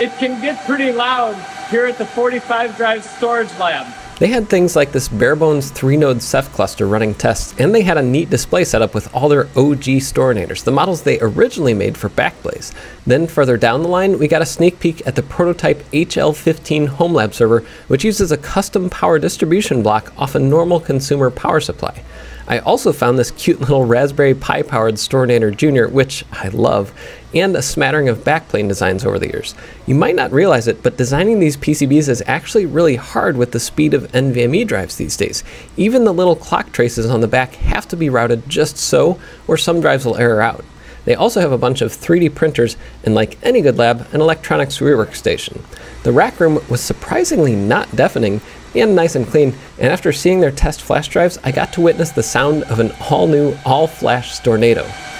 it can get pretty loud here at the 45 Drive Storage Lab. They had things like this barebones three node Ceph cluster running tests, and they had a neat display set up with all their OG Storinators, the models they originally made for Backblaze. Then further down the line, we got a sneak peek at the prototype HL15 Home Lab server, which uses a custom power distribution block off a normal consumer power supply. I also found this cute little Raspberry Pi powered Storinator Junior, which I love, and a smattering of backplane designs over the years. You might not realize it, but designing these PCBs is actually really hard with the speed of NVMe drives these days. Even the little clock traces on the back have to be routed just so, or some drives will error out. They also have a bunch of 3D printers and, like any good lab, an electronics rework station. The rack room was surprisingly not deafening and nice and clean, and after seeing their test flash drives, I got to witness the sound of an all new, all flash Stornado.